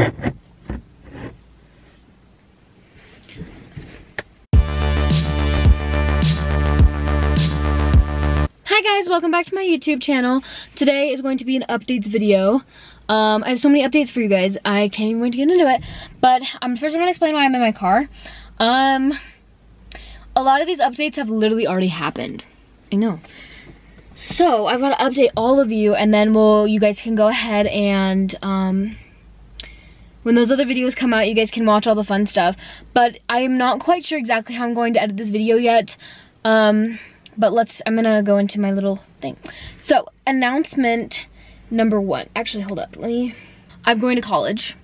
Hi guys, welcome back to my YouTube channel. Today is going to be an updates video. Um, I have so many updates for you guys, I can't even wait to get into it. But um, first I'm gonna explain why I'm in my car. Um, a lot of these updates have literally already happened. I know. So I've got to update all of you and then we'll, you guys can go ahead and, um, when those other videos come out, you guys can watch all the fun stuff. But I am not quite sure exactly how I'm going to edit this video yet. Um, but let's, I'm gonna go into my little thing. So, announcement number one. Actually, hold up, let me, I'm going to college.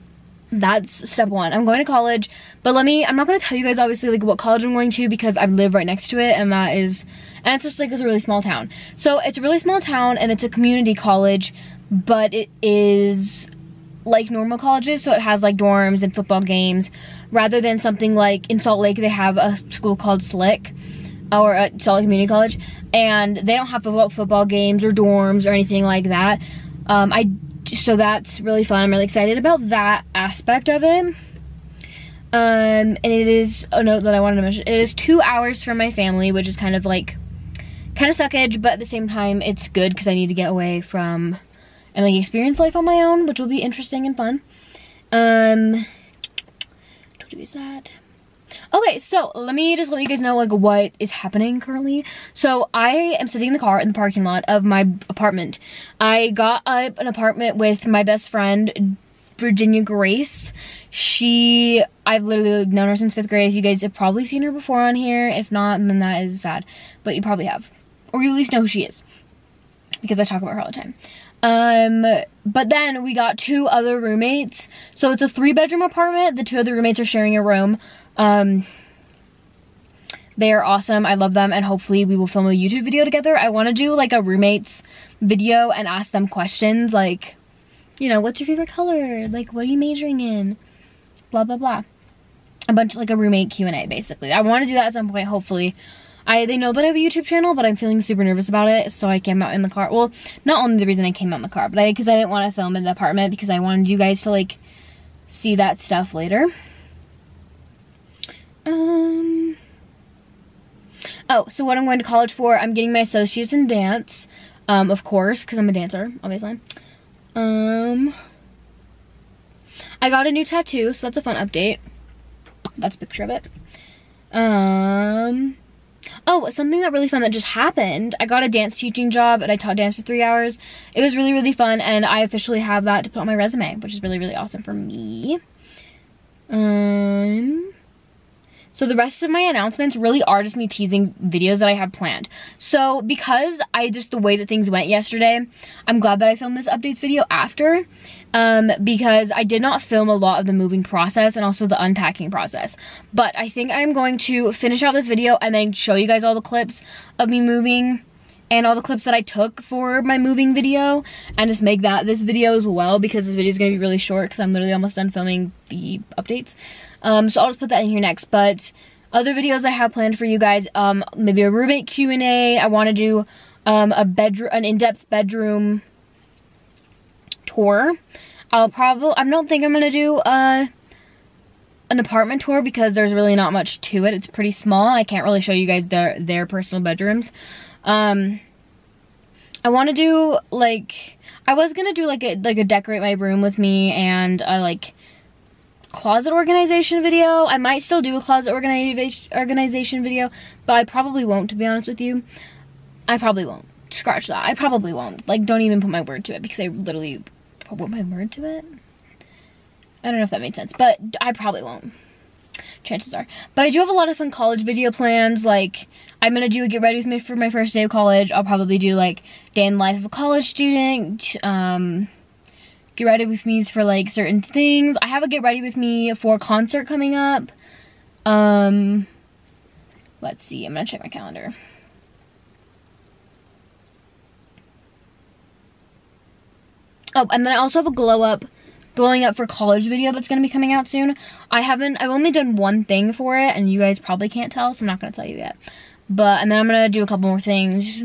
That's step one. I'm going to college, but let me, I'm not gonna tell you guys obviously like what college I'm going to because I live right next to it and that is, and it's just like it's a really small town. So it's a really small town and it's a community college, but it is like normal colleges, so it has like dorms and football games, rather than something like in Salt Lake, they have a school called Slick, or at Salt Lake Community College, and they don't have football, games or dorms or anything like that. Um, I so that's really fun. I'm really excited about that aspect of it. Um, and it is a note that I wanted to mention. It is two hours from my family, which is kind of like kind of suckage, but at the same time, it's good because I need to get away from and like experience life on my own, which will be interesting and fun. Um, what is that? Okay, so let me just let you guys know like what is happening currently. So I am sitting in the car in the parking lot of my apartment. I got up an apartment with my best friend, Virginia Grace. She, I've literally known her since fifth grade. If you guys have probably seen her before on here. If not, then that is sad. But you probably have. Or you at least know who she is. Because I talk about her all the time. Um, but then we got two other roommates. So it's a three bedroom apartment. The two other roommates are sharing a room. Um, they are awesome. I love them and hopefully we will film a YouTube video together. I want to do like a roommates video and ask them questions like, you know, what's your favorite color? Like, what are you majoring in? Blah, blah, blah. A bunch of like a roommate Q&A basically. I want to do that at some point, hopefully. I They know that I have a YouTube channel, but I'm feeling super nervous about it, so I came out in the car. Well, not only the reason I came out in the car, but I because I didn't want to film in the apartment because I wanted you guys to like see that stuff later. Um. Oh, so what I'm going to college for, I'm getting my associates in dance, um, of course, because I'm a dancer, obviously. Um, I got a new tattoo, so that's a fun update. That's a picture of it. Um, oh, something that really fun that just happened. I got a dance teaching job and I taught dance for three hours. It was really, really fun and I officially have that to put on my resume, which is really, really awesome for me. Um, so the rest of my announcements really are just me teasing videos that I have planned. So because I just, the way that things went yesterday, I'm glad that I filmed this updates video after um, because I did not film a lot of the moving process and also the unpacking process. But I think I'm going to finish out this video and then show you guys all the clips of me moving and all the clips that I took for my moving video and just make that this video as well because this video is going to be really short because I'm literally almost done filming the updates. Um, so I'll just put that in here next. But other videos I have planned for you guys, um, maybe a roommate Q&A. I want to do um, a bedroom, an in-depth bedroom tour. I'll probably, I don't think I'm going to do uh, an apartment tour because there's really not much to it. It's pretty small. I can't really show you guys their, their personal bedrooms. Um, I want to do like, I was to do like a, like a decorate my room with me and I like closet organization video. I might still do a closet organization video, but I probably won't, to be honest with you. I probably won't. Scratch that. I probably won't. Like, don't even put my word to it because I literally put my word to it. I don't know if that made sense, but I probably won't. Chances are. But I do have a lot of fun college video plans. Like, I'm going to do a get ready with me for my first day of college. I'll probably do, like, day in the life of a college student. Um, get ready with me's for like certain things. I have a get ready with me for a concert coming up. Um, let's see, I'm gonna check my calendar. Oh, and then I also have a glow up, glowing up for college video that's gonna be coming out soon. I haven't, I've only done one thing for it, and you guys probably can't tell, so I'm not gonna tell you yet. But, and then I'm gonna do a couple more things.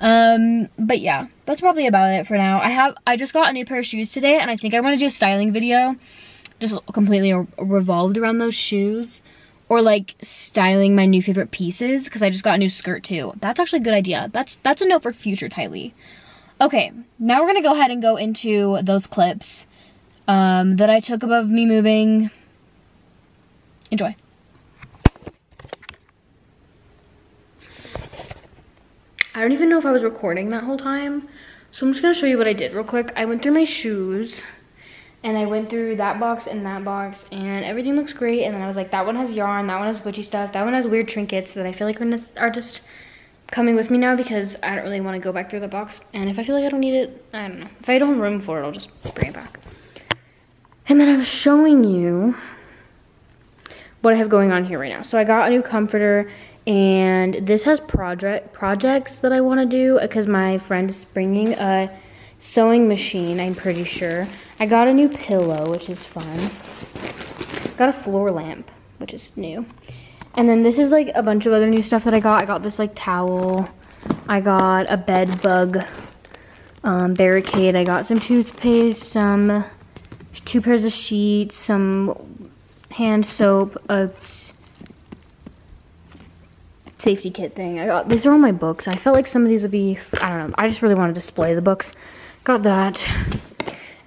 Um, but yeah, that's probably about it for now. I have, I just got a new pair of shoes today and I think I want to do a styling video just completely revolved around those shoes or like styling my new favorite pieces because I just got a new skirt too. That's actually a good idea. That's that's a note for future Tylee. Okay, now we're gonna go ahead and go into those clips um, that I took above me moving. Enjoy. I don't even know if I was recording that whole time. So I'm just gonna show you what I did real quick. I went through my shoes and I went through that box and that box and everything looks great. And then I was like, that one has yarn, that one has witchy stuff, that one has weird trinkets that I feel like are just coming with me now because I don't really want to go back through the box. And if I feel like I don't need it, I don't know. If I don't have room for it, I'll just bring it back. And then I was showing you what I have going on here right now. So I got a new comforter and this has project projects that I want to do because my friend is bringing a sewing machine, I'm pretty sure. I got a new pillow, which is fun. Got a floor lamp, which is new. And then this is like a bunch of other new stuff that I got. I got this like towel. I got a bed bug um, barricade. I got some toothpaste, some two pairs of sheets, some hand soap, a safety kit thing. I got these are all my books. I felt like some of these would be I don't know. I just really want to display the books. Got that.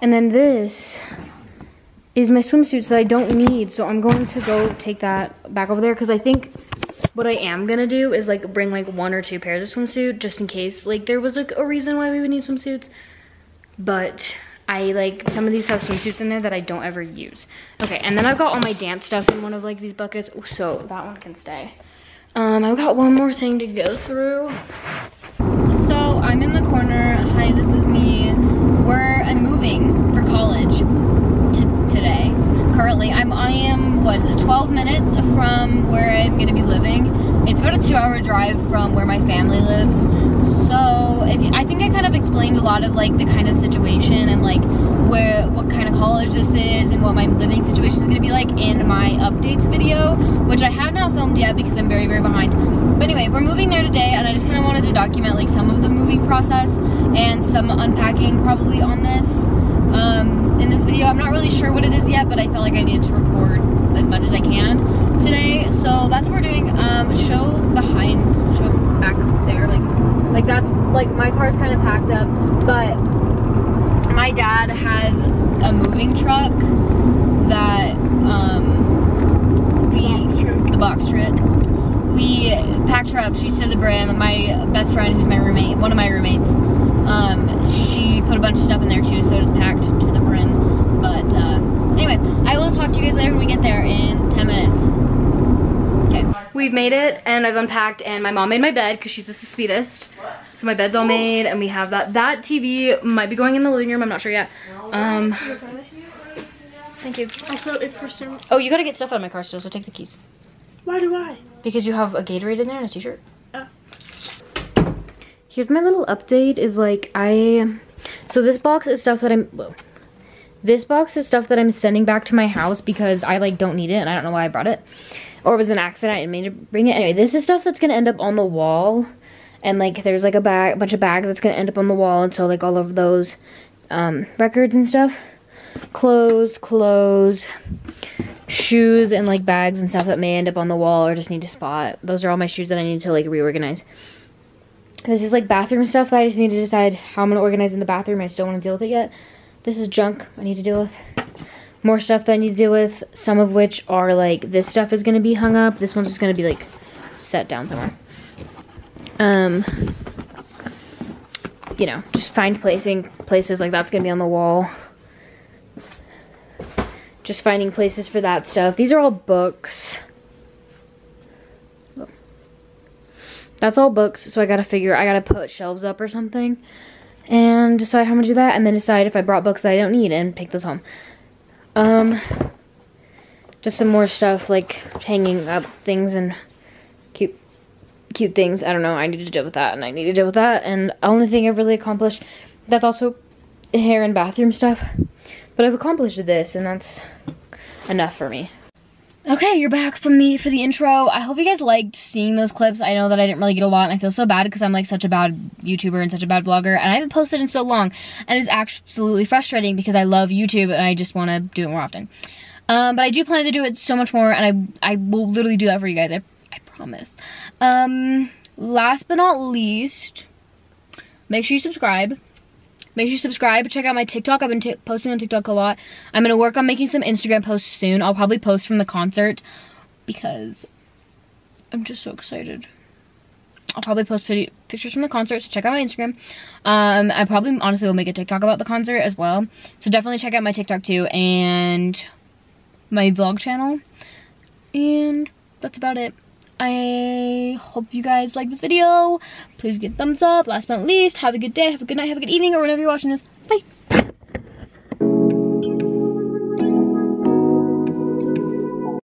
And then this is my swimsuits that I don't need. So I'm going to go take that back over there because I think what I am gonna do is like bring like one or two pairs of swimsuit just in case like there was like a reason why we would need swimsuits. But I like some of these have swimsuits in there that I don't ever use. Okay, and then I've got all my dance stuff in one of like these buckets. So that one can stay. Um, I've got one more thing to go through. So I'm in the corner. Hi, this is me. Where I'm moving for college today. Currently, I'm I am what is it? 12 minutes from where I'm gonna be living. It's about a two-hour drive from where my family lives. So I think I kind of explained a lot of like the kind of situation and like where what kind of college this is and what my living situation is going to be like in my updates video, which I have not filmed yet because I'm very, very behind. But anyway, we're moving there today and I just kind of wanted to document like some of the moving process and some unpacking probably on this um, in this video. I'm not really sure what it is yet, but I felt like I needed to record as much as I can today. So that's what we're doing. Um, show behind, show back there, like, like that's, like my car's kind of packed up, but my dad has a moving truck that um, we box the box truck. We packed her up. She's to the brim. My best friend, who's my roommate, one of my roommates, um, she put a bunch of stuff in there too, so it is packed to the brim. But uh, anyway, I will talk to you guys later when we get there in 10 minutes. Okay. We've made it, and I've unpacked, and my mom made my bed because she's the sweetest. So my bed's all made and we have that. That TV might be going in the living room. I'm not sure yet. Um, thank you. Also, if for some... Oh, you gotta get stuff out of my car still, so take the keys. Why do I? Because you have a Gatorade in there and a t-shirt. Oh. Here's my little update is like I... So this box is stuff that I'm... Whoa. This box is stuff that I'm sending back to my house because I like don't need it and I don't know why I brought it. Or it was an accident, I didn't mean to bring it. Anyway, this is stuff that's gonna end up on the wall and like there's like a bag, a bunch of bags that's gonna end up on the wall, and so like all of those um, records and stuff, clothes, clothes, shoes, and like bags and stuff that may end up on the wall or just need to spot. Those are all my shoes that I need to like reorganize. This is like bathroom stuff that I just need to decide how I'm gonna organize in the bathroom. I still want to deal with it yet. This is junk I need to deal with. More stuff that I need to deal with, some of which are like, this stuff is gonna be hung up. This one's just gonna be like set down somewhere um, you know, just find placing places like that's gonna be on the wall. Just finding places for that stuff. These are all books. That's all books, so I gotta figure, I gotta put shelves up or something. And decide how gonna do that, and then decide if I brought books that I don't need and take those home. Um, just some more stuff, like hanging up things and cute things. I don't know. I need to deal with that, and I need to deal with that. And the only thing I've really accomplished, that's also hair and bathroom stuff. But I've accomplished this, and that's enough for me. Okay, you're back from the for the intro. I hope you guys liked seeing those clips. I know that I didn't really get a lot and I feel so bad because I'm like such a bad YouTuber and such a bad vlogger and I haven't posted in so long and it's absolutely frustrating because I love YouTube and I just want to do it more often. Um, but I do plan to do it so much more and I I will literally do that for you guys. I, I promise. Um, last but not least, make sure you subscribe. Make sure you subscribe. Check out my TikTok. I've been posting on TikTok a lot. I'm going to work on making some Instagram posts soon. I'll probably post from the concert because I'm just so excited. I'll probably post pictures from the concert, so check out my Instagram. Um, I probably honestly will make a TikTok about the concert as well. So definitely check out my TikTok too and my vlog channel. And that's about it. I hope you guys like this video. Please give thumbs up. Last but not least, have a good day, have a good night, have a good evening, or whenever you're watching this.